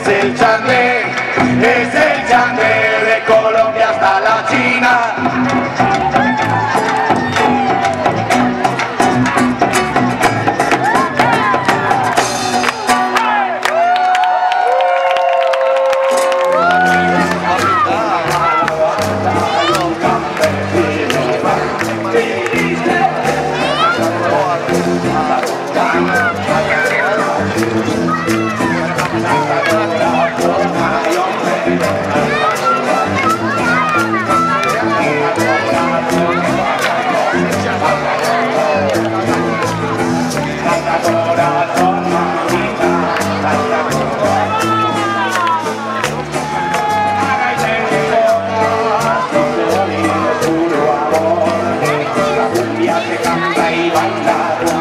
es el chané, es el chané. tay bắn ra.